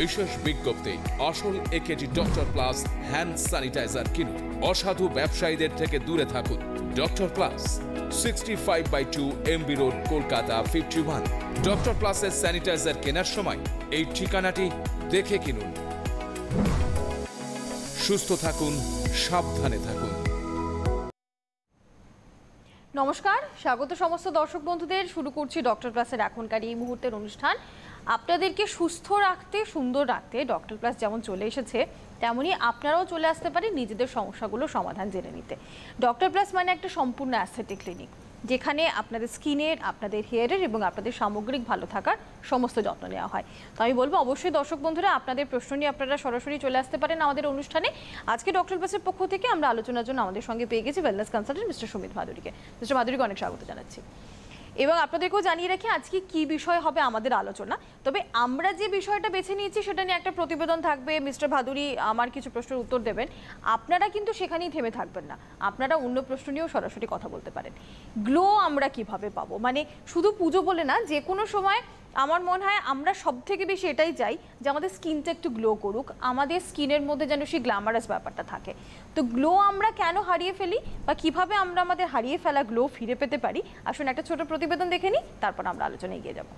বিশেষ বিজ্ঞপ্তি, আসল AKG Doctor Plus hand sanitiser কিনুন। অসাধু ব্যবসায়ীদের থেকে দূরে থাকুন। Doctor Plus sixty five by two MB road Kolkata fifty one Doctor প্লাসের স্যানিটাইজার কেনার সময় এই ঠিকানাটি দেখে কিনুন। সুস্থ থাকুন, সাবধানে থাকুন। নমস্কার, স্বাগত সমস্ত দর্শক বন্ধুদের। শুরু করছি ডক্টর প্লাসের এখনকার এই মুহূর্তের অনুষ্ঠান। আপনাদেরকে সুস্থ রাখতে, সুন্দর রাখতে ডক্টর প্লাস যেমন চলে এসেছে তেমনই আপনারাও চলে আসতে পারেন নিজেদের সমস্যাগুলো সমাধান জেনে নিতে। ডক্টর প্লাস মানে একটা সম্পূর্ণ অ্যাস্থেটিক ক্লিনিক যেখানে আপনাদের স্কিনের আপনাদের হেয়ারের এবং আপনাদের সামগ্রিক ভালো থাকার সমস্ত যত্ন নেওয়া হয়। তো আমি বলব, অবশ্যই দর্শক বন্ধুরা, আপনাদের প্রশ্ন নিয়ে আপনারা সরাসরি চলে আসতে পারেন আমাদের অনুষ্ঠানে। আজকে ডক্টর প্লাসের পক্ষ থেকে আমরা আলোচনার জন্য আমাদের সঙ্গে পেয়ে গেছি ওয়েলনেস কনসালটেন্ট মিস্টার সুমিত ভাদুরীকে মিস্টার ভাদুরীকে অনেক স্বাগত জানাচ্ছি। এবং আপনাদেরকেও জানিয়ে রাখি, আজকে কি বিষয় হবে আমাদের আলোচনা। তবে আমরা যে বিষয়টা বেছে নিয়েছি, সেটা নিয়ে একটা প্রতিবেদন থাকবে। মিস্টার ভাদুরি আমার কিছু প্রশ্নের উত্তর দেবেন। আপনারা কিন্তু সেখানেই থেমে থাকবেন না। আপনারা অন্য প্রশ্ন নিয়েও সরাসরি কথা বলতে পারেন। গ্লো আমরা কীভাবে পাবো? মানে শুধু পুজো বলে না যে কোনো সময় আমার মনে হয় আমরা সব থেকে বেশি এটাই চাই যে আমাদের স্কিনটা একটু গ্লো করুক। আমাদের স্কিনের মধ্যে যেন সেই গ্ল্যামারাস ব্যাপারটা থাকে। তো গ্লো আমরা কেন হারিয়ে ফেলি বা কীভাবে আমরা আমাদের হারিয়ে ফেলা গ্লো ফিরে পেতে পারি? আসুন একটা ছোট প্রতিবেদন দেখে নিই, তারপর আমরা আলোচনায় এগিয়ে যাব।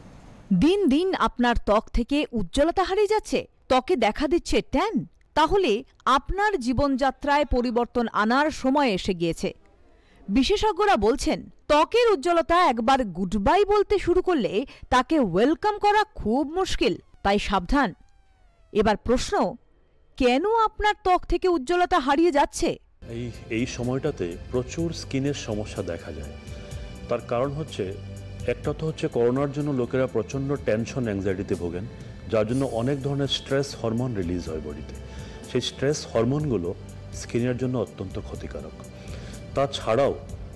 দিন দিন আপনার ত্বক থেকে উজ্জ্বলতা হারিয়ে যাচ্ছে, ত্বকে দেখা দিচ্ছে ট্যান তাহলে আপনার জীবনযাত্রায় পরিবর্তন আনার সময় এসে গিয়েছে। বিশেষজ্ঞরা বলছেন, ত্বকের উজ্জ্বলতা একবার গুড বাই বলতে শুরু করলে তাকে ওয়েলকাম করা খুব মুশকিল, তাই সাবধান। এবার প্রশ্ন, কেন আপনার ত্বক থেকে উজ্জ্বলতা হারিয়ে যাচ্ছে? এই এই সময়টাতে প্রচুর স্কিনের সমস্যা দেখা যায়। তার কারণ হচ্ছে, একটা তো হচ্ছে করোনার জন্য লোকেরা প্রচণ্ড টেনশন অ্যাংজাইটিতে ভোগেন, যার জন্য অনেক ধরনের স্ট্রেস হরমোন রিলিজ হয় বডিতে। সেই স্ট্রেস হরমোনগুলো স্কিনের জন্য অত্যন্ত ক্ষতিকারক। তাছাড়াও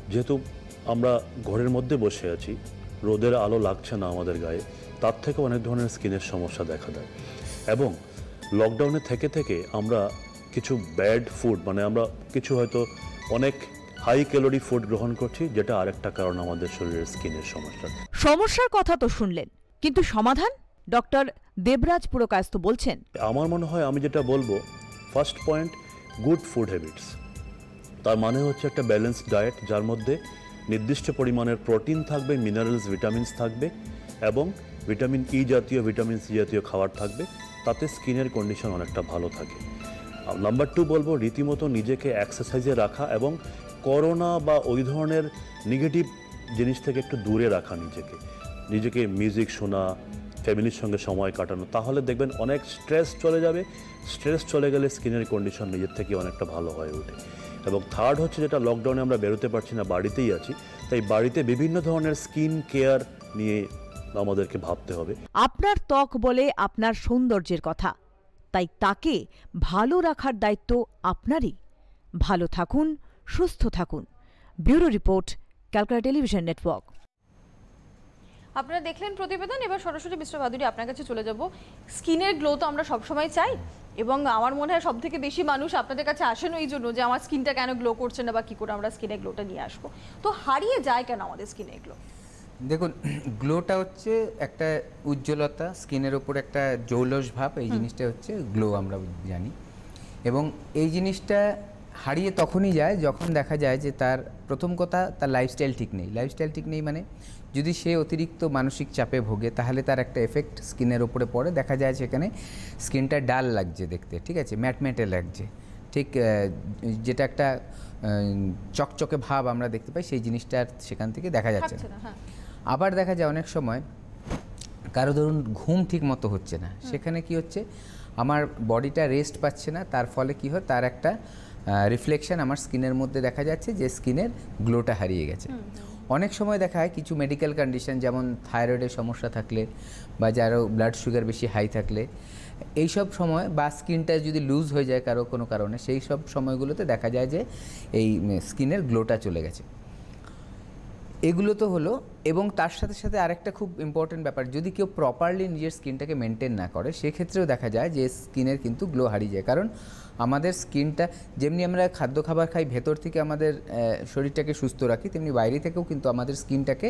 যেহেতু আমরা ঘরের মধ্যে বসে আছি রোদের আলো লাগছে না আমাদের গায়ে তার থেকে অনেক ধরনের স্কিনের সমস্যা দেখা দেয়। এবং লকডাউনে থেকে থেকে আমরা কিছু ব্যাড ফুড মানে আমরা কিছু হয়তো অনেক হাই ক্যালোরি ফুড গ্রহণ করছি যেটা আরেকটা কারণ আমাদের শরীরের স্কিনের সমস্যা। সমস্যার কথা তো শুনলেন কিন্তু সমাধান? ডক্টর দেবরাজ পুরকায়স্থ বলছেন। আমার মনে হয় আমি যেটা বলব first point good food habits তার মানে হচ্ছে একটা ব্যালেন্সড ডায়েট যার মধ্যে নির্দিষ্ট পরিমাণের প্রোটিন থাকবে মিনারেলস ভিটামিনস থাকবে এবং ভিটামিন ই জাতীয় ভিটামিন সি জাতীয় খাবার থাকবে। তাতে স্কিনের কন্ডিশন অনেকটা ভালো থাকে। নাম্বার টু বলব, রীতিমতো নিজেকে এক্সারসাইজে রাখা এবং করোনা বা ওই ধরনের নেগেটিভ জিনিস থেকে একটু দূরে রাখা নিজেকে। নিজেকে মিউজিক শোনা ফ্যামিলির সঙ্গে সময় কাটানো, তাহলে দেখবেন অনেক স্ট্রেস চলে যাবে। স্ট্রেস চলে গেলে স্কিনের কন্ডিশন নিজের থেকে অনেকটা ভালো হয়ে ওঠে। এবং থার্ড হচ্ছে যেটা লকডাউনে আমরা বেরোতে পারছি না বাড়িতেই আছি। তাই বাড়িতে বিভিন্ন ধরনের স্কিন কেয়ার নিয়ে আমাদেরকে ভাবতে হবে। আপনার ত্বক বলে আপনার সৌন্দর্যের কথা। তাই তাকে ভালো রাখার দায়িত্ব আপনারই। ভালো থাকুন সুস্থ থাকুন। Bureau report Calcutta television network. আপনারা দেখলেন প্রতিবেদন এবার সরাসরি মিস্টার ভাদুরী আপনার কাছে চলে যাব। স্কিনের গ্লো তো আমরা সবসময় চাই। এবং আমার মনে হয় সব থেকে বেশি মানুষ আপনাদের কাছে আসেন এই জন্য যে আমার স্কিনটা কেন গ্লো করছে না বা কী করে আমরা স্কিনে গ্লোটা নিয়ে আসব। তো হারিয়ে যায় কেন আমাদের স্কিনে গ্লো দেখুন গ্লোটা হচ্ছে একটা উজ্জ্বলতা স্কিনের ওপর একটা জৌলস ভাব এই জিনিসটা হচ্ছে গ্লো আমরা জানি। এবং এই জিনিসটা হারিয়ে তখনই যায় যখন দেখা যায় যে তার প্রথম কথা তার লাইফস্টাইল ঠিক নেই। লাইফস্টাইল ঠিক নেই মানে যদি সে অতিরিক্ত মানসিক চাপে ভোগে তাহলে তার একটা এফেক্ট স্কিনের ওপরে পড়ে। দেখা যায় সেখানে স্কিনটা ডাল লাগছে দেখতে ঠিক আছে? ম্যাটম্যাটে লাগছে। ঠিক যেটা একটা চকচকে ভাব আমরা দেখতে পাই সেই জিনিসটা সেখান থেকে দেখা যাচ্ছে না। না হ্যাঁ। আবার দেখা যায় অনেক সময় কারও ধরুন ঘুম ঠিক মতো হচ্ছে না। সেখানে কি হচ্ছে আমার বডিটা রেস্ট পাচ্ছে না তার ফলে কি হয় তার একটা রিফ্লেকশন আমার স্কিনের মধ্যে দেখা যাচ্ছে যে স্কিনের গ্লোটা হারিয়ে গেছে। অনেক সময় দেখা হয় কিছু মেডিকেল কন্ডিশন যেমন থাইরয়েডের সমস্যা থাকলে বা যারও ব্লাড সুগার বেশি হাই থাকলে এই সব সময় বা স্কিনটা যদি লুজ হয়ে যায় কারও কোনো কারণে, সেই সব সময়গুলোতে দেখা যায় যে এই স্কিনের গ্লোটা চলে গেছে। এগুলো তো হলো, এবং তার সাথে সাথে আরেকটা খুব ইম্পর্টেন্ট ব্যাপার, যদি কেউ প্রপারলি নিজের স্কিনটাকে মেনটেন না করে, সেক্ষেত্রেও দেখা যায় যে স্কিনের কিন্তু গ্লো হারিয়ে যায়। কারণ আমাদের স্কিনটা যেমনি আমরা খাদ্য খাবার খাই, ভেতর থেকে আমাদের শরীরটাকে সুস্থ রাখি, তেমনি বাইরে থেকেও কিন্তু আমাদের স্কিনটাকে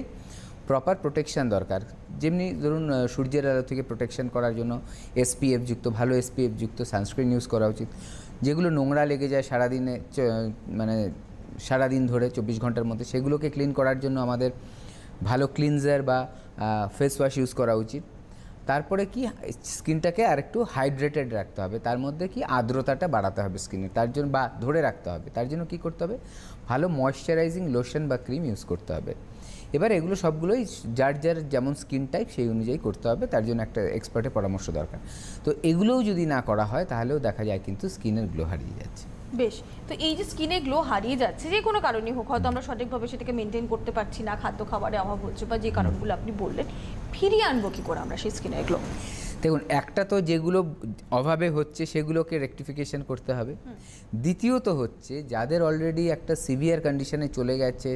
প্রপার প্রোটেকশান দরকার। যেমনি ধরুন সূর্যের আলো থেকে প্রোটেকশন করার জন্য এসপিএফ যুক্ত, ভালো এসপিএফ যুক্ত সানস্ক্রিন ইউজ করা উচিত। যেগুলো নোংরা লেগে যায় সারাদিনে মানে সারাদিন ধরে চব্বিশ ঘণ্টার মধ্যে, সেগুলোকে ক্লিন করার জন্য আমাদের ভালো ক্লিনজার বা ফেস ওয়াশ ইউজ করা উচিত। তারপরে কি, স্কিনটাকে আরেকটু হাইড্রেটেড রাখতে হবে, তার মধ্যে কি আর্দ্রতাটা বাড়াতে হবে স্কিনে, তার জন্য বা ধরে রাখতে হবে, তার জন্য কি করতে হবে, ভালো ময়শ্চারাইজিং লোশন বা ক্রিম ইউজ করতে হবে। এবার এগুলো সবগুলোই যার যার যেমন স্কিন টাইপ সেই অনুযায়ী করতে হবে, তার জন্য একটা এক্সপার্টের পরামর্শ দরকার। তো এগুলোও যদি না করা হয় তাহলেও দেখা যায় কিন্তু স্কিনের গ্লো হারিয়ে যাচ্ছে। বেশ, তো এই যে স্কিনে গ্লো হারিয়ে যাচ্ছে, যে কোনো কারণে হোক, হয়তো আমরা সঠিকভাবে সেটাকে মেনটেন করতে পারছি না, খাদ্য খাবারের অভাব হচ্ছে বা যে কারণগুলো আপনি বললেন, ফিরিয়ে আনব কী করে আমরা সেই স্কিনের গ্লো দেখুন একটা তো যেগুলো অভাবে হচ্ছে সেগুলোকে রেকটিফিকেশন করতে হবে। দ্বিতীয়ত হচ্ছে যাদের অলরেডি একটা সিভিয়ার কন্ডিশনে চলে গেছে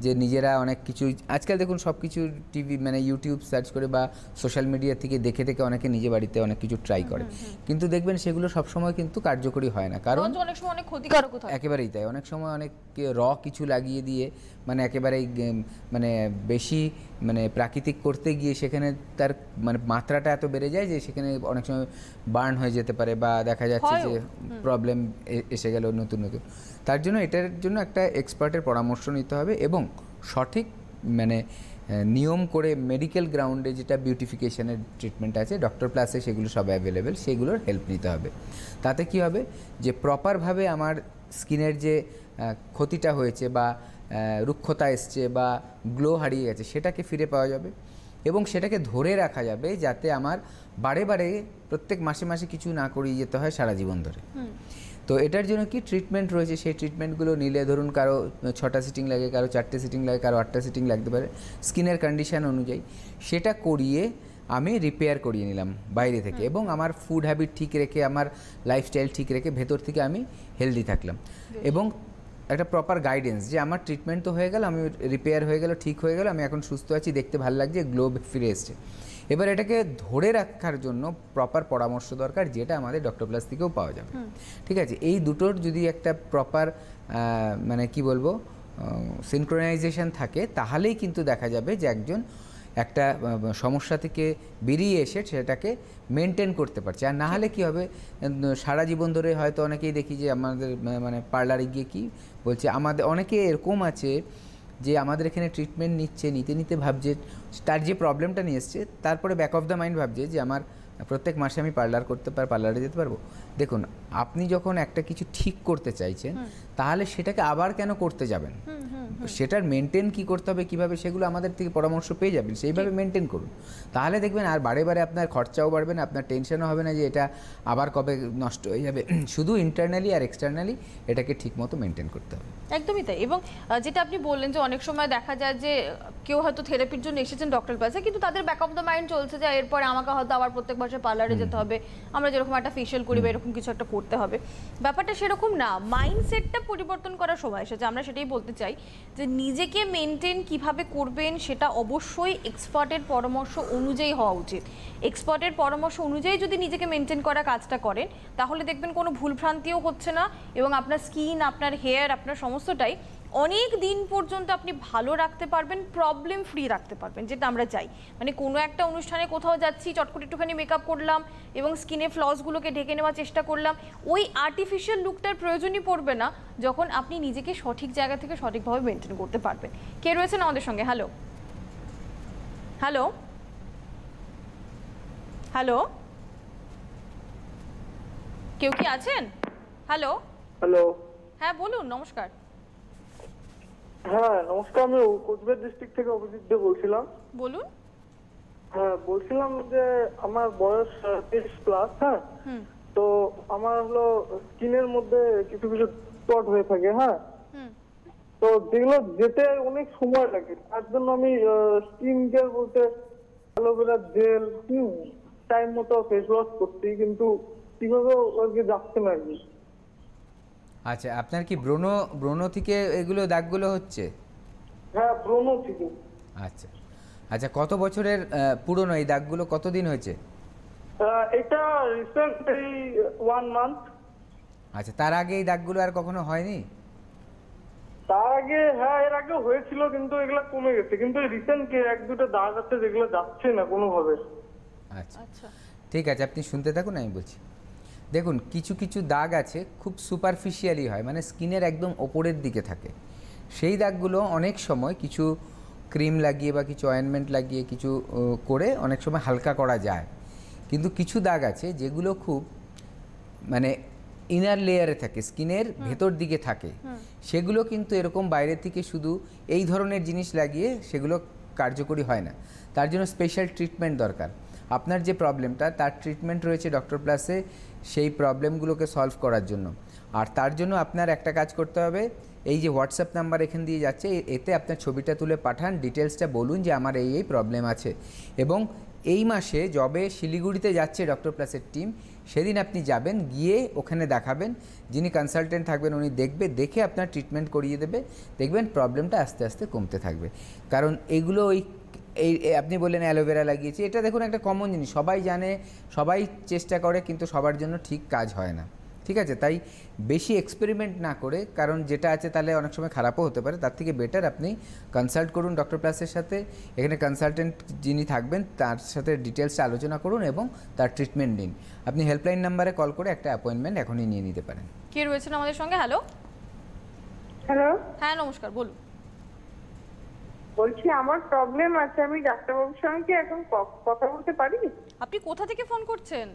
যে নিজেরা অনেক কিছু আজকাল দেখুন সব কিছু টিভি মানে ইউটিউব সার্চ করে বা সোশ্যাল মিডিয়া থেকে দেখে দেখে অনেকে নিজে বাড়িতে অনেক কিছু ট্রাই করে। কিন্তু দেখবেন সেগুলো সবসময় কিন্তু কার্যকরী হয় না। কারণ অনেক সময় অনেক ক্ষতিকারক একেবারেই তাই। অনেক সময় অনেক র কিছু লাগিয়ে দিয়ে মানে একেবারেই মানে বেশি মানে প্রাকৃতিক করতে গিয়ে সেখানে তার মানে মাত্রাটা এত বেড়ে যায় যে সেখানে অনেক সময় বার্ন হয়ে যেতে পারে বা দেখা যাচ্ছে যে প্রবলেম এসে গেল নতুন নতুন। তার জন্য এটার জন্য একটা এক্সপার্টের পরামর্শ নিতে হবে এবং সঠিক মানে নিয়ম করে মেডিকেল গ্রাউন্ডে যেটা বিউটিফিকেশনের ট্রিটমেন্ট আছে ডক্টর প্লাসে সেগুলো সব অ্যাভেলেবেল সেগুলোর হেল্প নিতে হবে। তাতে কি হবে? যে প্রপারভাবে আমার স্কিনের যে ক্ষতিটা হয়েছে বা রুক্ষতা এসছে বা গ্লো হারিয়ে গেছে সেটাকে ফিরে পাওয়া যাবে এবং সেটাকে ধরে রাখা যাবে যাতে আমার বারে বারে প্রত্যেক মাসে মাসে কিছু না করিয়ে যেতে হয় সারা জীবন ধরে। তো এটার জন্য কি ট্রিটমেন্ট রয়েছে? সেই ট্রিটমেন্টগুলো নিলে ধরুন কারও ছটা সিটিং লাগে কারও চারটে সিটিং লাগে কারও আটটা সিটিং লাগতে পারে। স্কিনের কন্ডিশন অনুযায়ী সেটা করিয়ে আমি রিপেয়ার করিয়ে নিলাম বাইরে থেকে এবং আমার ফুড হ্যাবিট ঠিক রেখে আমার লাইফস্টাইল ঠিক রেখে ভেতর থেকে আমি হেলদি থাকলাম। এবং একটা প্রপার গাইডেন্স যে আমার ট্রিটমেন্ট তো হয়ে গেল আমি রিপেয়ার হয়ে গেল ঠিক হয়ে গেল আমি এখন সুস্থ আছি দেখতে ভালো লাগছে গ্লো ফিরে এসছে। এবার এটাকে ধরে রাখার জন্য প্রপার পরামর্শ দরকার যেটা আমাদের ডক্টর প্লাস থেকেও পাওয়া যাবে। ঠিক আছে? এই দুটোর যদি একটা প্রপার মানে কি বলব সিনক্রোনাইজেশন থাকে তাহলেই কিন্তু দেখা যাবে যে একজন একটা সমস্যা থেকে বেরিয়ে এসে সেটাকে মেনটেন করতে পারছে। আর না হলে কী হবে? সারা জীবন ধরে হয়তো অনেকেই দেখি যে আমাদের মানে পার্লারে গিয়ে কি বলছে আমাদের অনেকে এরকম আছে যে আমাদের এখানে ট্রিটমেন্ট নিচ্ছে নিতে নিতে ভাবছে তার যে প্রবলেমটা নিয়ে এসছে তারপরে ব্যাক অফ দ্য মাইন্ড ভাবছে যে আমার প্রত্যেক মাসে আমি পার্লার করতে পার পার্লারে যেতে পারব। দেখুন আপনি যখন একটা কিছু ঠিক করতে চাইছেন তাহলে সেটাকে আবার কেন করতে যাবেন? সেটার মেনটেন কি করতে হবে কীভাবে সেগুলো আমাদের থেকে পরামর্শ পেয়ে যাবেন সেইভাবে মেনটেন করুন। তাহলে দেখবেন আর বারে বারে আপনার খরচাও বাড়বে না আপনার টেনশনও হবে না যে এটা আবার কবে নষ্ট হয়ে যাবে। শুধু ইন্টারনালি আর এক্সটার্নালি এটাকে ঠিকমতো মেনটেন করতে হবে। একদমই তাই। এবং যেটা আপনি বললেন যে অনেক সময় দেখা যায় যে কেউ হয়তো থেরাপির জন্য এসেছেন ডক্টর কাছে কিন্তু তাদের ব্যাক অফ দ্য মাইন্ড চলছে যে এরপরে আমাকে হয়তো আবার প্রত্যেক মাসে পার্লারে যেতে হবে আমরা যেরকম একটা ফেশিয়াল করি বা এরকম কিছু একটা করতে হবে। ব্যাপারটা সেরকম না। মাইন্ডসেটটা পরিবর্তন করার সময় এসেছে। আমরা সেটাই বলতে চাই যে, নিজেকে মেনটেন কীভাবে করবেন সেটা অবশ্যই এক্সপার্টের পরামর্শ অনুযায়ী হওয়া উচিত। এক্সপার্টের পরামর্শ অনুযায়ী যদি নিজেকে মেনটেন করা কাজটা করেন, তাহলে দেখবেন কোনো ভুলভ্রান্তিও হচ্ছে না এবং আপনার স্কিন আপনার হেয়ার আপনার সমস্তটাই অনেক দিন পর্যন্ত আপনি ভালো রাখতে পারবেন প্রবলেম ফ্রি রাখতে পারবেন যেটা আমরা চাই। মানে কোনো একটা অনুষ্ঠানে কোথাও যাচ্ছি চট করে একটুখানি মেকআপ করলাম এবং স্কিনে ফ্লসগুলোকে ঢেকে নেওয়ার চেষ্টা করলাম ওই আর্টিফিশিয়াল লুকটার প্রয়োজনই পড়বে না যখন আপনি নিজেকে সঠিক জায়গা থেকে সঠিকভাবে মেনটেন করতে পারবেন। কে রয়েছেন আমাদের সঙ্গে? হ্যালো হ্যালো হ্যালো কেউ কি আছেন? হ্যালো হ্যালো হ্যাঁ বলুন নমস্কার। হ্যাঁ নমস্কার আমি কোচবিহার ডিস্ট্রিক্ট থেকে অভিজিৎ দে বলছিলাম। বলুন। হ্যাঁ বলছিলাম যে আমার বয়স তিরিশ প্লাস হ্যাঁ? তো আমার হলো স্কিনের মধ্যে কিছু কিছু স্পট হয়ে থাকে হ্যাঁ? তো যেগুলো যেতে অনেক সময় লাগে তার জন্য আমি স্কিন কেয়ার বলতে অ্যালোভেরা জেল টাইম মতো ফেস ওয়াশ করছি কিন্তু কীভাবে আর কি যাচ্ছে না আর কি। আচ্ছা আপনার কি ব্রণ ব্রণ থেকে এগুলো দাগগুলো হচ্ছে? হ্যাঁ ব্রণ থেকে। আচ্ছা আচ্ছা কত বছরের পুরনো এই দাগগুলো কতদিন হয়েছে? এটা রিসেন্ট এই ওয়ান মান্থ আচ্ছা তার আগে এই দাগগুলো আর কখনো হয়নি? তার আগে হ্যাঁ এর আগে হয়েছিল কিন্তু এগুলো কমে গেছে। কিন্তু রিসেন্ট এক দুটো দাগ আছে যেগুলো যাচ্ছে না কোনোভাবে। আচ্ছা। আচ্ছা। ঠিক আছে আপনি শুনতে থাকুন আমি বলছি। দেখুন কিছু কিছু দাগ আছে খুব সুপারফিশিয়ালি হয় মানে স্কিনের একদম ওপরের দিকে থাকে। সেই দাগগুলো অনেক সময় কিছু ক্রিম লাগিয়ে বা কিছু অয়েনমেন্ট লাগিয়ে কিছু করে অনেক সময় হালকা করা যায়। কিন্তু কিছু দাগ আছে যেগুলো খুব মানে ইনার লেয়ারে থাকে স্কিনের ভেতর দিকে থাকে। সেগুলো কিন্তু এরকম বাইরে থেকে শুধু এই ধরনের জিনিস লাগিয়ে সেগুলো কার্যকরী হয় না। তার জন্য স্পেশাল ট্রিটমেন্ট দরকার। আপনার যে প্রবলেমটা তার ট্রিটমেন্ট রয়েছে ডক্টর প্লাসে সেই প্রবলেমগুলোকে সলভ করার জন্য। আর তার জন্য আপনার একটা কাজ করতে হবে, এই যে হোয়াটসঅ্যাপ নাম্বার এখান দিয়ে যাচ্ছে এতে আপনার ছবিটা তুলে পাঠান ডিটেলসটা বলুন যে আমার এই এই প্রবলেম আছে। এবং এই মাসে যবে শিলিগুড়িতে যাচ্ছে ডক্টর প্লাসের টিম সেদিন আপনি যাবেন, গিয়ে ওখানে দেখাবেন, যিনি কনসালটেন্ট থাকবেন উনি দেখবে, দেখে আপনার ট্রিটমেন্ট করিয়ে দেবে, দেখবেন প্রবলেমটা আস্তে আস্তে কমতে থাকবে। কারণ এগুলো ওই এই আপনি বললেন অ্যালোভেরা লাগিয়েছি। এটা দেখুন একটা কমন জিনিস। সবাই জানে সবাই চেষ্টা করে কিন্তু সবার জন্য ঠিক কাজ হয় না। ঠিক আছে? তাই বেশি এক্সপেরিমেন্ট না করে কারণ যেটা আছে তাহলে অনেক সময় খারাপও হতে পারে। তার থেকে বেটার আপনি কনসাল্ট করুন ডক্টর প্লাসের সাথে। এখানে কনসালটেন্ট যিনি থাকবেন তার সাথে ডিটেলসটা আলোচনা করুন এবং তার ট্রিটমেন্ট নিন। আপনি হেল্পলাইন নাম্বারে কল করে একটা অ্যাপয়েন্টমেন্ট এখনই নিয়ে নিতে পারেন। কে রয়েছেন আমাদের সঙ্গে? হ্যালো হ্যালো হ্যাঁ নমস্কার বলুন। বলছি আমার প্রবলেম আছে আমি ডাক্তারবাবুর সঙ্গে কি এখন কথা বলতে পারি? আপনি কোথা থেকে ফোন করছেন?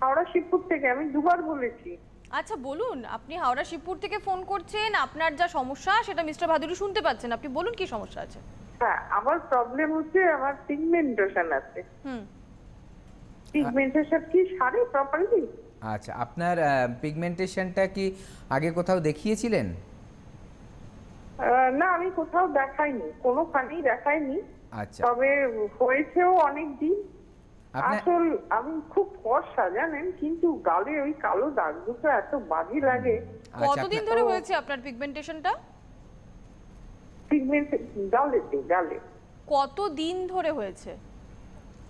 হাওড়া শিবপুর থেকে আমি দুবার বলেছি। আচ্ছা বলুন আপনি হাওড়া শিবপুর থেকে ফোন করছেন আপনার যা সমস্যা সেটা মিস্টার ভাদুরী শুনতে পাচ্ছেন। আপনি বলুন কি সমস্যা আছে? হ্যাঁ আমার প্রবলেম হচ্ছে আমার পিগমেন্টেশন আছে। হুম। পিগমেন্টেশন কি সারে প্রপারলি আচ্ছা আপনার পিগমেন্টেশনটা কি আগে কোথাও দেখিয়েছিলেন? না আমি কোথাও দেখাইনি কোনোখানেই দেখাইনি। আচ্ছা। তবে হয়েছেও অনেক দিন। আসল আমি খুব ফর্সা জানেন? কিন্তু গালে ওই কালো দাগ দুটো এত বাজে লাগে। আচ্ছা কতদিন ধরে হয়েছে আপনার পিগমেন্টেশনটা পিগমেন্ট গালেতে গালে। কত দিন ধরে হয়েছে?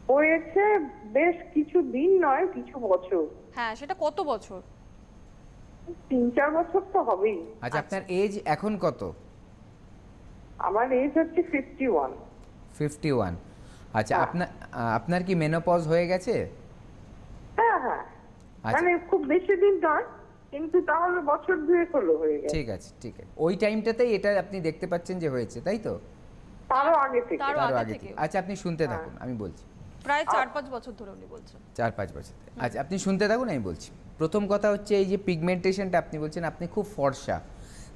হয়েছে বেশ কিছু দিন নয় কিছু বছর। হ্যাঁ সেটা কত বছর? তিন চার বছর তো হবেই। আচ্ছা আপনার এজ এখন কত? আমার এজ হচ্ছে ফিফটি ওয়ান ফিফটি ওয়ান আচ্ছা আপনার আপনার কি মেনোপজ হয়ে গেছে? হ্যাঁ হ্যাঁ। আচ্ছা। মানে খুব বেশি দিন নয় কিন্তু তাহলে বছর দুয়েক হলো হয়ে গেছে। ঠিক আছে ঠিক আছে। ওই টাইমটাতেই এটা আপনি দেখতে পাচ্ছেন যে হয়েছে তাই তো? তারও আগে থেকে। তারও আগে থেকে। থেকে। আচ্ছা আপনি শুনতে থাকুন আমি বলছি। প্রায় চার পাঁচ বছর ধরে উনি বলছেন। চার পাঁচ বছর আচ্ছা আপনি শুনতে থাকুন আমি বলছি। প্রথম কথা হচ্ছে এই যে পিগমেন্টেশনটা আপনি বলছেন আপনি খুব ফর্সা।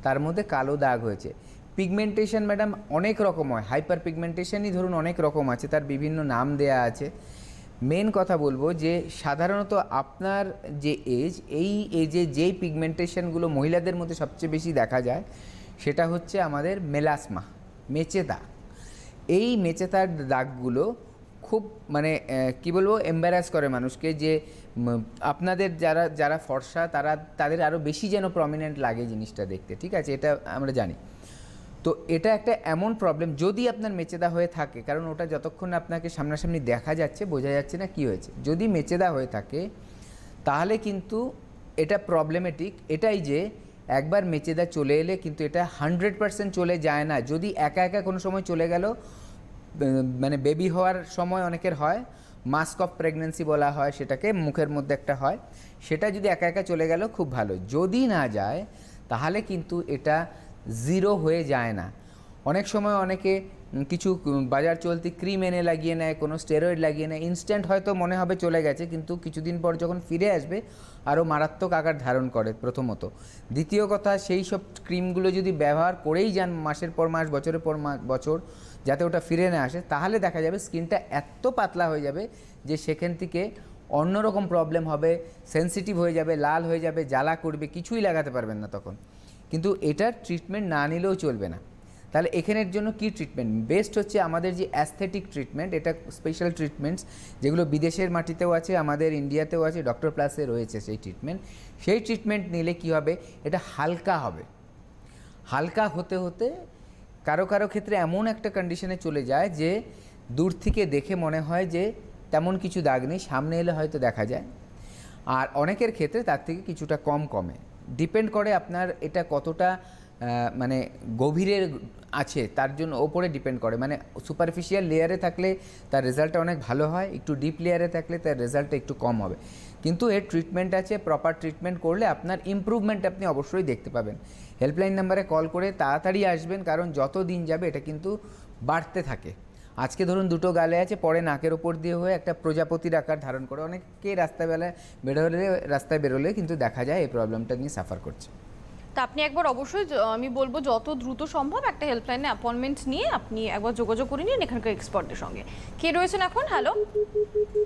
তার মধ্যে কালো দাগ হয়েছে। পিগমেন্টেশন ম্যাডাম অনেক রকম হয়। হাইপার পিগমেন্টেশনই ধরুন অনেক রকম আছে, তার বিভিন্ন নাম দেয়া আছে। মেন কথা বলব যে, সাধারণত আপনার যে এজ এই এজে যেই পিগমেন্টেশনগুলো মহিলাদের মধ্যে সবচেয়ে বেশি দেখা যায়, সেটা হচ্ছে আমাদের মেলাসমা মেচে দাগ এই মেচেতার দাগগুলো খুব মানে কি বলব এম্বারাস করে মানুষকে যে আপনাদের যারা যারা ফর্সা, তারা, তাদের আরও বেশি যেন প্রমিনেন্ট লাগে জিনিসটা দেখতে, ঠিক আছে? এটা আমরা জানি। তো এটা একটা এমন প্রবলেম যদি আপনার মেচেদা হয়ে থাকে, কারণ ওটা যতক্ষণ আপনাকে সামনাসামনি দেখা যাচ্ছে, বোঝা যাচ্ছে না কি হয়েছে। যদি মেচেদা হয়ে থাকে, তাহলে কিন্তু এটা প্রবলেমেটিক এটাই যে একবার মেচেদা চলে এলে কিন্তু এটা হান্ড্রেড পার্সেন্ট চলে যায় না। যদি একা একা কোনো সময় চলে গেল মানে বেবি হওয়ার সময় অনেকের হয় মাস্ক অফ প্রেগনেন্সি বলা হয়, সেটাকে মুখের মধ্যে একটা হয়, সেটা যদি একা একা চলে গেল, খুব ভালো। যদি না যায়, তাহলে কিন্তু এটা জিরো হয়ে যায় না। অনেক সময় অনেকে কিছু বাজার চলতি ক্রিম এনে লাগিয়ে নেয়, কোনো স্টেরয়েড লাগিয়ে নেয় ইনস্ট্যান্ট হয়তো মনে হবে চলে গেছে, কিন্তু কিছুদিন পর যখন ফিরে আসবে, আরও মারাত্মক আকার ধারণ করে প্রথমত। দ্বিতীয় কথা, সেই সব ক্রিমগুলো যদি ব্যবহার করেই যান মাসের পর মাস, বছরের পর বছর, যাতে ওটা ফিরে না আসে, তাহলে দেখা যাবে স্কিনটা এত পাতলা হয়ে যাবে যে সেখান থেকে অন্যরকম প্রবলেম হবে সেনসিটিভ হয়ে যাবে, লাল হয়ে যাবে, জ্বালা করবে, কিছুই লাগাতে পারবেন না তখন। কিন্তু এটার ট্রিটমেন্ট না নিলেও চলবে না। তাহলে এখানের জন্য কি ট্রিটমেন্ট বেস্ট হচ্ছে আমাদের যে অ্যাস্থেটিক ট্রিটমেন্ট এটা স্পেশাল ট্রিটমেন্টস যেগুলো বিদেশের মাটিতেও আছে, আমাদের ইন্ডিয়াতেও আছে ডক্টর প্লাসে রয়েছে সেই ট্রিটমেন্ট সেই ট্রিটমেন্ট নিলে কি হবে? এটা হালকা হবে। হালকা হতে হতে কারও কারও ক্ষেত্রে এমন একটা কন্ডিশনে চলে যায় যে দূর থেকে দেখে মনে হয় যে তেমন কিছু দাগ নেই, সামনে এলে হয়তো দেখা যায়। আর অনেকের ক্ষেত্রে তার থেকে কিছুটা কম কমে। ডিপেন্ড করে আপনার এটা কতটা মানে গভীরের আছে, তার জন্য ওপরে ডিপেন্ড করে। মানে সুপারফিশিয়াল লেয়ারে থাকলে তার রেজাল্টটা অনেক ভালো হয়, একটু ডিপ লেয়ারে থাকলে তার রেজাল্টটা একটু কম হবে। কিন্তু এর ট্রিটমেন্ট আছে প্রপার ট্রিটমেন্ট করলে আপনার ইমপ্রুভমেন্ট আপনি অবশ্যই দেখতে পাবেন। হেল্পলাইন নাম্বারে কল করে তাড়াতাড়ি আসবেন, কারণ যত দিন যাবে এটা কিন্তু বাড়তে থাকে। আজকে ধরুন দুটো গালে আছে, পরে নাকের ওপর দিয়ে হয়ে একটা প্রজাপতির আকার ধারণ করে। অনেকে রাস্তায় বেলায় বেরোলে, রাস্তায় বেরোলে কিন্তু দেখা যায় এই প্রবলেমটা নিয়ে সাফার করছে। তা আপনি একবার অবশ্যই আমি বলব যত দ্রুত সম্ভব একটা হেল্পলাইনে অ্যাপয়েন্টমেন্ট নিয়ে আপনি একবার যোগাযোগ করে নিন এখানকার এক্সপার্টদের সঙ্গে। কে রয়েছেন এখন? হ্যালো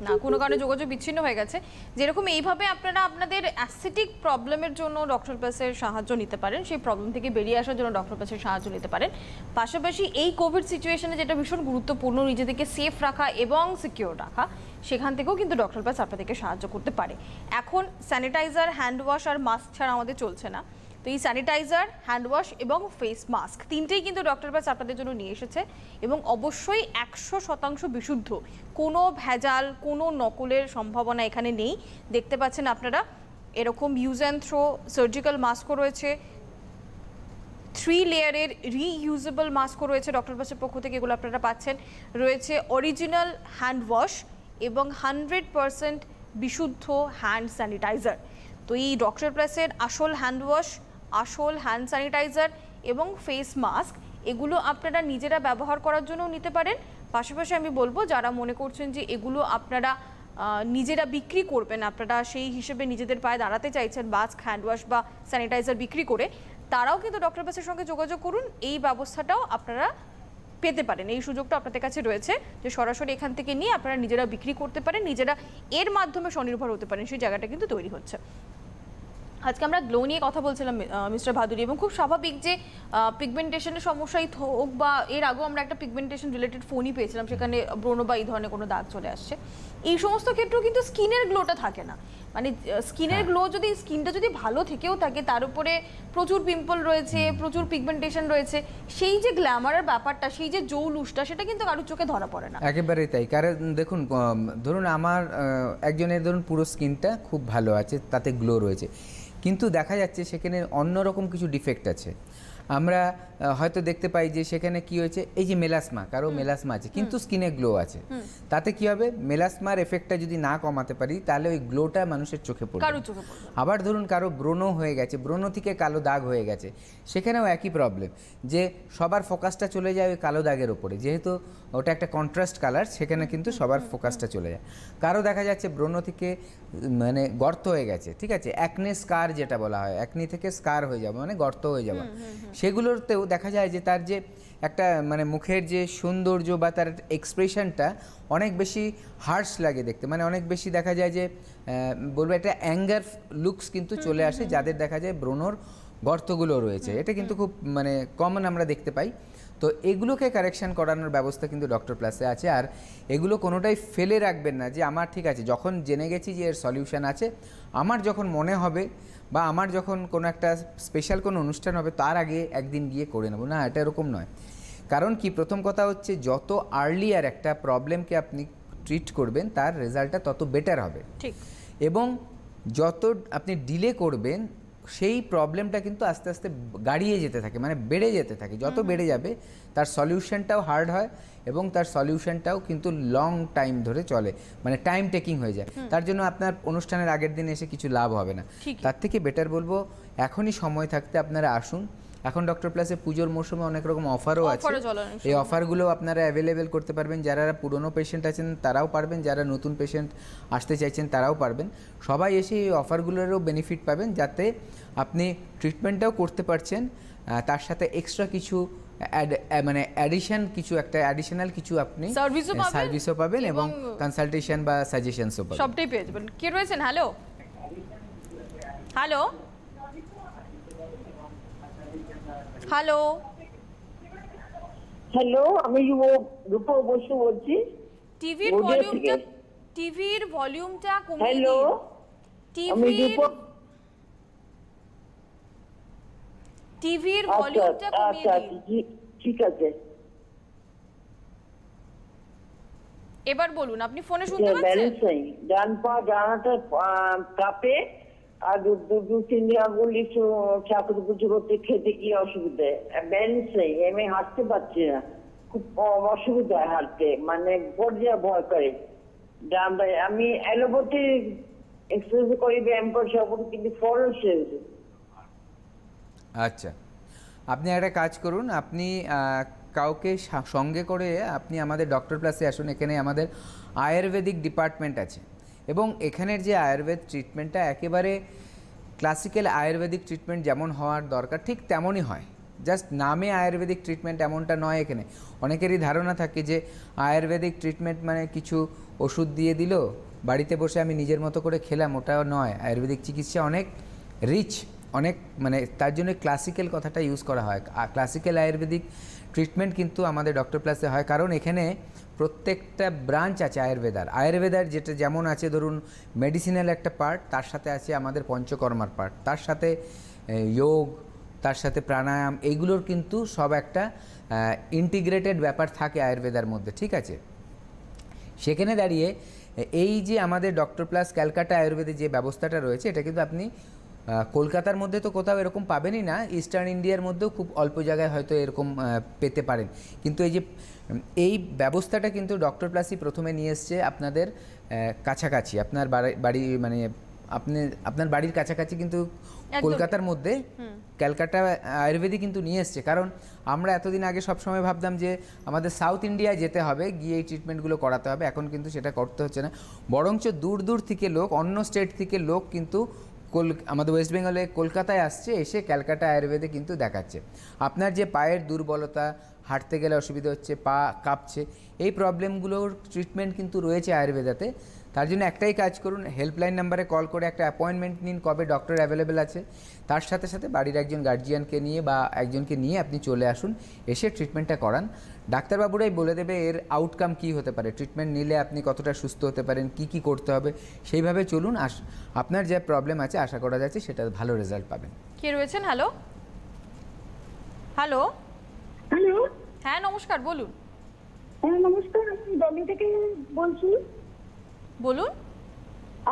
না, কোনো কারণে যোগাযোগ বিচ্ছিন্ন হয়ে গেছে। যেরকম এইভাবে আপনারা আপনাদের অ্যাসিটিক প্রবলেমের জন্য ডক্টর প্লাসের সাহায্য নিতে পারেন, সেই প্রবলেম থেকে বেরিয়ে আসার জন্য ডক্টর প্লাসের সাহায্য নিতে পারেন। পাশাপাশি এই কোভিড সিচুয়েশনে যেটা ভীষণ গুরুত্বপূর্ণ, নিজেদেরকে সেফ রাখা এবং সিকিউর রাখা, সেখান থেকেও কিন্তু ডক্টর প্লাস আপনাদেরকে সাহায্য করতে পারে। এখন স্যানিটাইজার হ্যান্ড ওয়াশ আর মাস্ক ছাড়া আমাদের চলছে না। তো এই স্যানিটাইজার হ্যান্ড ওয়াশ এবং ফেস মাস্ক তিনটেই কিন্তু ডক্টর প্লাস আপনাদের জন্য নিয়ে এসেছে এবং অবশ্যই একশো শতাংশ বিশুদ্ধ। কোনো ভেজাল, কোনো নকলের সম্ভাবনা এখানে নেই। দেখতে পাচ্ছেন আপনারা, এরকম ইউজ অ্যান্ড থ্রো সার্জিক্যাল মাস্কও রয়েছে। থ্রি লেয়ারের রিইউজেবল মাস্কও রয়েছে ডক্টর প্লাসের পক্ষ থেকে, এগুলো আপনারা পাচ্ছেন। রয়েছে অরিজিনাল হ্যান্ড ওয়াশ এবং হান্ড্রেড পারসেন্ট বিশুদ্ধ হ্যান্ড স্যানিটাইজার তো এই ডক্টর প্লাসের আসল হ্যান্ড ওয়াশ আসল হ্যান্ড স্যানিটাইজার এবং ফেস মাস্ক এগুলো আপনারা নিজেরা ব্যবহার করার জন্যও নিতে পারেন। পাশাপাশি আমি বলব, যারা মনে করছেন যে এগুলো আপনারা নিজেরা বিক্রি করবেন, আপনারা সেই হিসেবে নিজেদের পায়ে দাঁড়াতে চাইছেন মাস্ক হ্যান্ড ওয়াশ বা স্যানিটাইজার বিক্রি করে, তারাও কিন্তু ডক্টর বাসের সঙ্গে যোগাযোগ করুন। এই ব্যবস্থাটাও আপনারা পেতে পারেন। এই সুযোগটা আপনাদের কাছে রয়েছে যে সরাসরি এখান থেকে নিয়ে আপনারা নিজেরা বিক্রি করতে পারেন, নিজেরা এর মাধ্যমে স্বনির্ভর হতে পারেন, সেই জায়গাটা কিন্তু তৈরি হচ্ছে। আজকে আমরা গ্লো নিয়ে কথা বলছিলাম মিস্টার ভাদুরী, এবং খুব স্বাভাবিক যে পিগমেন্টেশনের সমস্যাই হোক বা এর আগেও আমরা একটা পিগমেন্টেশন রিলেটেড ফোনই পেয়েছিলাম, সেখানে ব্রণ বা এই ধরনের কোনো দাগ চলে আসছে। এই সমস্ত ক্ষেত্রেও কিন্তু স্কিনের গ্লোটা থাকে না। মানে স্কিনের গ্লো যদি স্কিনটা যদি ভালো থেকেও থাকে তার উপরে প্রচুর পিম্পল রয়েছে প্রচুর পিগমেন্টেশন রয়েছে সেই যে গ্ল্যামারের ব্যাপারটা সেই যে জৌলুসটা সেটা কিন্তু কারোর চোখে ধরা পড়ে না। একেবারেই তাই। কারণ দেখুন ধরুন আমার একজনের ধরুন পুরো স্কিনটা খুব ভালো আছে তাতে গ্লো রয়েছে। কিন্তু দেখা যাচ্ছে সেখানে অন্যরকম কিছু ডিফেক্ট আছে। আমরা হয়তো দেখতে পাই যে সেখানে কি হয়েছে? এই যে মেলাসমা কারও মেলাসমা আছে কিন্তু স্কিনে গ্লো আছে। তাতে কি হবে? মেলাসমার এফেক্টটা যদি না কমাতে পারি তাহলে ওই গ্লোটা মানুষের চোখে পড়বে। আবার ধরুন কারও ব্রণ হয়ে গেছে ব্রণ থেকে কালো দাগ হয়ে গেছে সেখানেও একই প্রবলেম যে সবার ফোকাসটা চলে যায় ওই কালো দাগের ওপরে। যেহেতু ওটা একটা কন্ট্রাস্ট কালার সেখানে কিন্তু সবার ফোকাসটা চলে যায়। কারও দেখা যাচ্ছে ব্রণ থেকে মানে গর্ত হয়ে গেছে ঠিক আছে? অ্যাকনে স্কার যেটা বলা হয় অ্যাকনি থেকে স্কার হয়ে যাবে মানে গর্ত হয়ে যাবে। সেগুলোতেও দেখা যায় যে তার যে একটা মানে মুখের যে সৌন্দর্য বা তার এক্সপ্রেশনটা অনেক বেশি হার্শ লাগে দেখতে। মানে অনেক বেশি দেখা যায় যে বলব একটা অ্যাঙ্গার লুকস কিন্তু চলে আসে যাদের দেখা যায় ব্রণর গর্তগুলো রয়েছে। এটা কিন্তু খুব মানে কমন আমরা দেখতে পাই। তো এগুলোকে কারেকশন করানোর ব্যবস্থা কিন্তু ডক্টর প্লাসে আছে। আর এগুলো কোনোটাই ফেলে রাখবেন না যে আমার ঠিক আছে যখন জেনে গেছি যে এর সলিউশন আছে আমার যখন মনে হবে বা আমার যখন কোনো একটা স্পেশাল কোনো অনুষ্ঠান হবে তার আগে একদিন গিয়ে করে নেব। না এটা এরকম নয়। কারণ কি প্রথম কথা হচ্ছে যত আর্লিয়ার একটা প্রবলেমকে আপনি ট্রিট করবেন তার রেজাল্টটা তত বেটার হবে। ঠিক। এবং যত আপনি ডিলে করবেন সেই প্রবলেমটা কিন্তু আস্তে আস্তে গাড়িয়ে যেতে থাকে মানে বেড়ে যেতে থাকে। যত বেড়ে যাবে তার সলিউশনটাও হার্ড হয় এবং তার সলিউশনটাও কিন্তু লং টাইম ধরে চলে মানে টাইম টেকিং হয়ে যায়। তার জন্য আপনার অনুষ্ঠানের আগের দিন এসে কিছু লাভ হবে না। তার থেকে বেটার বলব এখনই সময় থাকতে আপনারা আসুন এখন ডক্টর প্লাসে পুজোর মৌসুমে অনেক রকম অফারও আছে। এই অফারগুলো আপনারা অ্যাভেলেবেল করতে পারবেন। যারা পুরনো পেশেন্ট আছেন তারাও পারবেন। যারা নতুন পেশেন্ট আসতে চাইছেন তারাও পারবেন। সবাই এসে এই অফারগুলোরও বেনিফিট পাবেন যাতে আপনি ট্রিটমেন্টটাও করতে পারছেন। তার সাথে এক্সট্রা কিছু মানে অ্যাডিশন কিছু একটা অ্যাডিশনাল কিছু আপনি Service-ও পাবেন সার্ভিসও পাবেন এবং এবং- কনসালটেশন বা সাজেশনসও পাবেন। সবটাই পেয়ে যাবেন। কে রয়েছেন? হ্যালো হ্যালো হ্যালো হ্যালো আমি রূপ- রূপা বসু বলছি। টিভির ভলিউমটা টিভির ভলিউমটা কমিয়ে হ্যালো আমি টিভির টিভির আচ্ছা ভলিউমটা কমিয়ে আচ্ছা দিন। জি- ঠিক আছে। এবার বলুন আপনি ফোনে শুনতে পাচ্ছেন? ব্যালেন্স নেই। ডান পা জানাটা কাঁপে। আর দু, দু- দু তিন দিন আগে বললি সু- ঠাকুর পুজো করতে খেতে কি অসুবিধা। নেই আমি হাঁটতে পারছি না। খুব অসুবিধা হয় হাঁটতে মানে পর্যায়ে ভয় করে। আমি অ্যালোপ্যাথি এক্সারসাইজ করি, ব্যায়াম করি, সব কিন্তু ফল হচ্ছে আচ্ছা। আপনি একটা কাজ করুন, আপনি কাউকে সঙ্গে করে আপনি আমাদের ডক্টর প্লাসে আসুন, এখানে আমাদের আয়ুর্বেদিক ডিপার্টমেন্ট আছে। এবং এখানের যে আয়ুর্বেদ ট্রিটমেন্টটা একেবারে ক্লাসিক্যাল আয়ুর্বেদিক ট্রিটমেন্ট যেমন হওয়ার দরকার, ঠিক তেমনই হয়। জাস্ট নামে আয়ুর্বেদিক ট্রিটমেন্ট এমনটা নয় এখানে। অনেকেরই ধারণা থাকে যে আয়ুর্বেদিক ট্রিটমেন্ট মানে কিছু ওষুধ দিয়ে দিল, বাড়িতে বসে আমি নিজের মতো করে খেলাম, ওটাও নয়। আয়ুর্বেদিক চিকিৎসা অনেক রিচ অনেক মানে তার জন্য ক্লাসিক্যাল কথাটা ইউজ করা হয়। আর ক্লাসিক্যাল আয়ুর্বেদিক ট্রিটমেন্ট কিন্তু আমাদের ডক্টর প্লাসে হয়। কারণ এখানে প্রত্যেকটা ব্রাঞ্চ আছে আয়ুর্বেদার। আয়ুর্বেদার যেটা যেমন আছে, ধরুন মেডিসিনাল একটা পার্ট তার সাথে আছে আমাদের পঞ্চকর্মার পার্ট তার সাথে যোগ, তার সাথে প্রাণায়াম এইগুলোর কিন্তু সব একটা ইন্টিগ্রেটেড ব্যাপার থাকে আয়ুর্বেদার মধ্যে, ঠিক আছে? সেখানে দাঁড়িয়ে এই যে আমাদের ডক্টর প্লাস ক্যালকাটা আয়ুর্বেদের যে ব্যবস্থাটা রয়েছে, এটা কিন্তু আপনি কলকাতার মধ্যে তো কোথাও এরকম পাবেনই না ইস্টার্ন ইন্ডিয়ার মধ্যেও খুব অল্প জায়গায় হয়তো এরকম পেতে পারেন। কিন্তু এই যে এই ব্যবস্থাটা কিন্তু ডক্টর প্লাসই প্রথমে নিয়ে এসছে আপনাদের কাছাকাছি। আপনার বাড়ি বাড়ি মানে আপনি আপনার বাড়ির কাছাকাছি কিন্তু কলকাতার মধ্যে ক্যালকাটা আয়ুর্বেদিক কিন্তু নিয়ে এসছে। কারণ আমরা এতদিন আগে সবসময় ভাবতাম যে আমাদের সাউথ ইন্ডিয়ায় যেতে হবে গিয়ে এই ট্রিটমেন্টগুলো করাতে হবে। এখন কিন্তু সেটা করতে হচ্ছে না। বরঞ্চ দূর দূর থেকে লোক অন্য স্টেট থেকে লোক কিন্তু কল, আমাদের ওয়েস্ট বেঙ্গলে কলকাতায় আসছে, এসে ক্যালকাটা আয়ুর্বেদে কিন্তু দেখাচ্ছে। আপনার যে পায়ের দুর্বলতা, হাঁটতে গেলে অসুবিধা হচ্ছে, পা কাঁপছে, এই প্রবলেমগুলোর ট্রিটমেন্ট কিন্তু রয়েছে আয়ুর্বেদাতে। তার জন্য একটাই কাজ করুন হেল্পলাইন নাম্বারে কল করে একটা অ্যাপয়েন্টমেন্ট নিন কবে ডক্টর অ্যাভেলেবেল আছে। তার সাথে সাথে বাড়ির একজন গার্জিয়ানকে নিয়ে বা একজনকে নিয়ে আপনি চলে আসুন এসে ট্রিটমেন্টটা করান। ডাক্তারবাবুরাই বলে দেবে এর আউটকাম কী হতে পারে। ট্রিটমেন্ট নিলে আপনি কতটা সুস্থ হতে পারেন কি কি করতে হবে সেইভাবে চলুন। আস আপনার যে প্রবলেম আছে আশা করা যাচ্ছে সেটা ভালো রেজাল্ট পাবেন। কে রয়েছেন? হ্যালো হ্যালো হ্যালো হ্যাঁ নমস্কার বলুন। হ্যাঁ নমস্কার আমি দিল্লি থেকে বলছি। বলুন।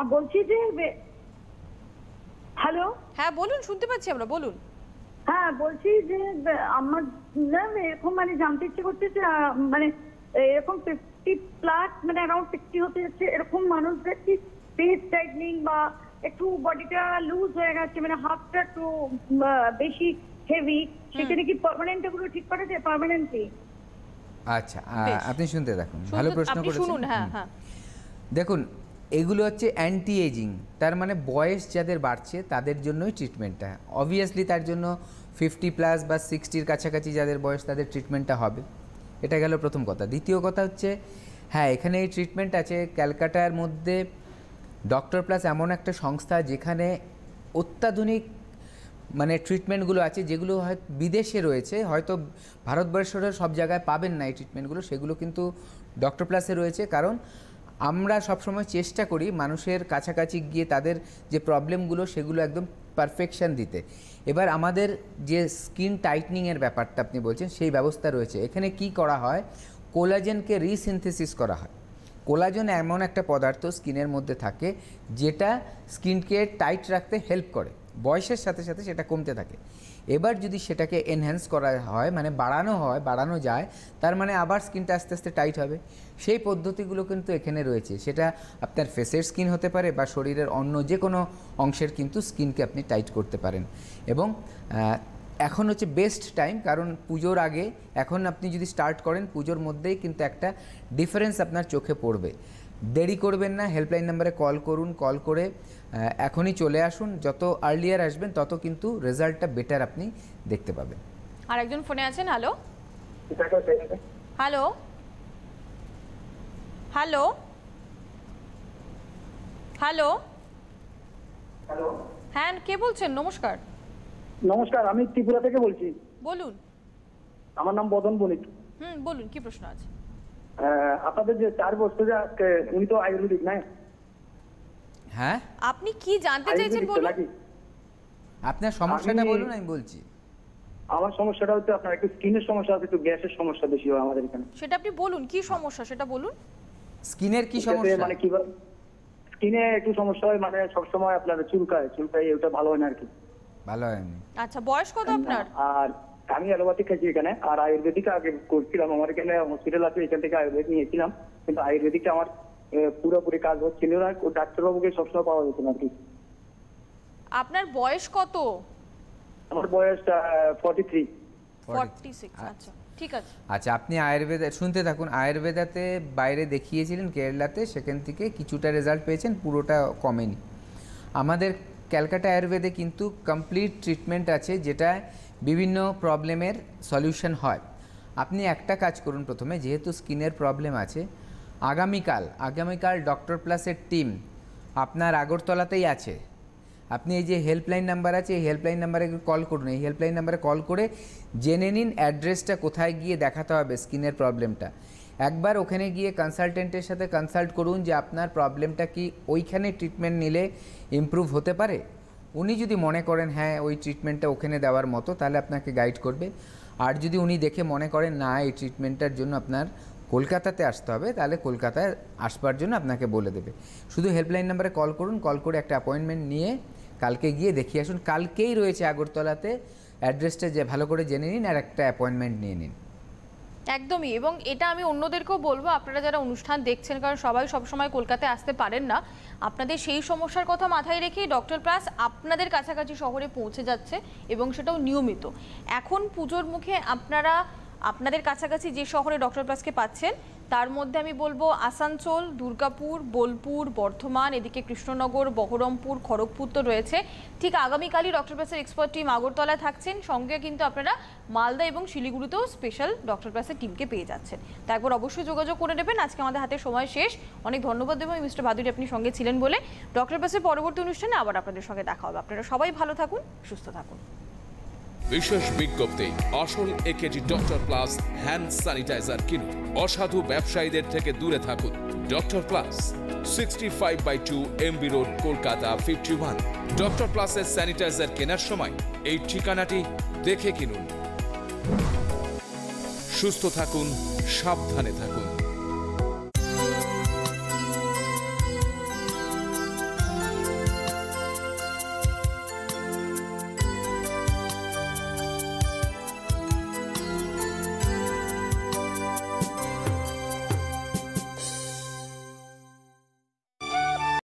বলছি যে হ্যালো? হ্যাঁ বলুন শুনতে পাচ্ছি আমরা বলুন। হ্যাঁ বলছি যে আমার না এরকম মানে জানতে ইচ্ছে করতেছে আহ, মানে এরকম ফিফটি প্লাস মানে অ্যারাউন্ড সিক্সটি হতে যাচ্ছে এরকম মানুষদের কি পেজ টাইটনিং বা একটু বডিটা লুজ হয়ে গেছে মানে হাতটা একটু বেশি হেভি সেখানে কি পার্মানেন্ট এগুলো ঠিক করা যায়? পার্মানেন্টলি আচ্ছা আপনি শুনতে দেখুন ভালো প্রশ্ন করেছেন। শুনুন হ্যাঁ হ্যাঁ। দেখুন, এগুলো হচ্ছে অ্যান্টি এজিং তার মানে বয়স যাদের বাড়ছে তাদের জন্যই ট্রিটমেন্টটা অবভিয়াসলি তার জন্য ফিফটি প্লাস বা সিক্সটির কাছাকাছি যাদের বয়স তাদের ট্রিটমেন্টটা হবে। এটা গেল প্রথম কথা। দ্বিতীয় কথা হচ্ছে হ্যাঁ এখানে এই ট্রিটমেন্ট আছে। ক্যালকাটার মধ্যে ডক্টর প্লাস এমন একটা সংস্থা যেখানে অত্যাধুনিক মানে ট্রিটমেন্টগুলো আছে, যেগুলো হয় বিদেশে রয়েছে, হয়তো ভারতবর্ষের সব জায়গায় পাবেন না এই ট্রিটমেন্টগুলো সেগুলো কিন্তু ডক্টর প্লাসে রয়েছে। কারণ আমরা সবসময় চেষ্টা করি মানুষের কাছাকাছি গিয়ে তাদের যে প্রবলেমগুলো সেগুলো একদম পারফেকশন দিতে। এবার আমাদের যে স্কিন টাইটনিংয়ের ব্যাপারটা আপনি বলছেন, সেই ব্যবস্থা রয়েছে। এখানে কি করা হয়? কোলাজেনকে রিসিনথেসিস করা হয়। কোলাজেন এমন একটা পদার্থ স্কিনের মধ্যে থাকে, যেটা স্কিনকে টাইট রাখতে হেল্প করে। বয়সের সাথে সাথে সেটা কমতে থাকে। এবার যদি সেটাকে এনহ্যান্স করা হয় মানে বাড়ানো হয়, বাড়ানো যায়, তার মানে আবার স্কিনটা আস্তে আস্তে টাইট হবে। সেই পদ্ধতিগুলো কিন্তু এখানে রয়েছে। সেটা আপনার ফেসের স্কিন হতে পারে বা শরীরের অন্য যে কোনো অংশের কিন্তু স্কিনকে আপনি টাইট করতে পারেন। এবং এখন হচ্ছে বেস্ট টাইম কারণ পুজোর আগে এখন আপনি যদি স্টার্ট করেন, পুজোর মধ্যেই কিন্তু একটা ডিফারেন্স আপনার চোখে পড়বে। দেরি করবেন না হেল্পলাইন নাম্বারে কল করুন কল করে এখনই চলে আসুন। যত আর্লিয়ার আসবেন তত কিন্তু রেজাল্টটা বেটার আপনি দেখতে পাবেন। আর একজন ফোনে আছেন? হ্যালো হ্যালো হ্যালো হ্যালো হ্যাঁ কে বলছেন? নমস্কার। নমস্কার আমি ত্রিপুরা থেকে বলছি। বলুন। আমার নাম বদন বণিক। হুম বলুন কি প্রশ্ন আছে? আপনাদের যে চার বছর যে উনি তো আয়ুর্বেদিক নাই? হ্যাঁ? আপনি কি জানতে চাইছেন বলুন? আপনার সমস্যাটা বলুন আমি বলছি। আমার সমস্যাটা হচ্ছে আপনার একটু স্কিনের সমস্যা আছে একটু গ্যাসের সমস্যা বেশি হয় আমাদের এখানে। সেটা আপনি বলুন কি সমস্যা সেটা বলুন। স্কিনের কি সমস্যা? মানে কীভাবে স্কিনে একটু সমস্যা হয় মানে সবসময় আপনার চুলকায় চুলকায় ওটা ভালো হয় না আর কি। ভালো হয়নি। আচ্ছা বয়স কত আপনার? আর আমি অ্যালোপ্যাথিক খাইছি এখানে আর আয়ুর্বেদিক আগে করছিলাম আমার এখানে হসপিটাল আছে এখান থেকে আয়ুর্বেদিক নিয়েছিলাম কিন্তু আয়ুর্বেদিকটা আমার পুরোপুরি কাজ হচ্ছিল না। ডাক্তারবাবুকে সবসময় পাওয়া যেত না আর কি। আপনার বয়স কত? আমার বয়স ফর্টি থ্রি আচ্ছা। ঠিক আছে। আচ্ছা আপনি আয়ুর্বেদা শুনতে থাকুন আয়ুর্বেদাতে বাইরে দেখিয়েছিলেন কেরালাতে সেখান থেকে কিছুটা রেজাল্ট পেয়েছেন পুরোটা কমেনি। আমাদের ক্যালকাটা আয়ুর্বেদে কিন্তু কমপ্লিট ট্রিটমেন্ট আছে যেটা বিভিন্ন প্রবলেমের সলিউশন হয়। আপনি একটা কাজ করুন প্রথমে যেহেতু স্কিনের প্রবলেম আছে আগামীকাল আগামীকাল ডক্টর প্লাসের টিম আপনার আগরতলাতেই আছে। আপনি এই যে হেল্পলাইন নাম্বার আছে, এই হেল্পলাইন নাম্বারে কল করুন। এই হেল্পলাইন নাম্বারে কল করে জেনে নিন অ্যাড্রেসটা কোথায় গিয়ে দেখাতে হবে স্কিনের প্রবলেমটা একবার ওখানে গিয়ে কনসালটেন্টের সাথে কনসাল্ট করুন যে আপনার প্রবলেমটা কি ওইখানে ট্রিটমেন্ট নিলে ইমপ্রুভ হতে পারে। উনি যদি মনে করেন হ্যাঁ ওই ট্রিটমেন্টটা ওখানে দেওয়ার মতো, তাহলে আপনাকে গাইড করবে। আর যদি উনি দেখে মনে করেন, না, এই ট্রিটমেন্টটার জন্য আপনার কলকাতাতে আসতে হবে, তাহলে কলকাতায় আসবার জন্য আপনাকে বলে দেবে। শুধু হেল্পলাইন নাম্বারে কল করুন কল করে একটা অ্যাপয়েন্টমেন্ট নিয়ে কালকে গিয়ে দেখিয়ে আসুন। কালকেই রয়েছে আগরতলাতে অ্যাড্রেসটা যে ভালো করে জেনে নিন আর একটা অ্যাপয়েন্টমেন্ট নিয়ে নিন। একদমই, এবং এটা আমি অন্যদেরকেও বলব, আপনারা যারা অনুষ্ঠান দেখছেন, কারণ সবাই সবসময় কলকাতায় আসতে পারেন না, আপনাদের সেই সমস্যার কথা মাথায় রেখে ডক্টর প্লাস আপনাদের কাছাকাছি শহরে পৌঁছে যাচ্ছে এবং সেটাও নিয়মিত। এখন পুজোর মুখে আপনারা আপনাদের কাছাকাছি যে শহরে ডক্টর প্লাসকে পাচ্ছেন, তার মধ্যে আমি বলব আসানসোল, দুর্গাপুর, বোলপুর, বর্ধমান, এদিকে কৃষ্ণনগর, বহরমপুর, খড়গপুর তো রয়েছে। ঠিক আগামীকালই ডক্টর প্লাসের এক্সপার্ট টিম আগরতলায় থাকছেন। সঙ্গে কিন্তু আপনারা মালদা এবং শিলিগুড়িতেও স্পেশাল ডক্টর প্লাসের টিমকে পেয়ে যাচ্ছেন। তারপর অবশ্যই যোগাযোগ করে নেবেন। আজকে আমাদের হাতে সময় শেষ। অনেক ধন্যবাদ দেবো মিস্টার ভাদুরি আপনি সঙ্গে ছিলেন বলে। ডক্টর প্লাসের পরবর্তী অনুষ্ঠানে আবার আপনাদের সঙ্গে দেখা হবে। আপনারা সবাই ভালো থাকুন, সুস্থ থাকুন। বিশেষ বিজ্ঞপ্তি, আসল AKG Doctor Plus hand sanitiser কিনুন। অসাধু ব্যবসায়ীদের থেকে দূরে থাকুন। Doctor Plus sixty five by two MB road Kolkata fifty one Doctor প্লাসের স্যানিটাইজার কেনার সময় এই ঠিকানাটি দেখে কিনুন। সুস্থ থাকুন, সাবধানে থাকুন।